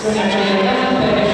So that's.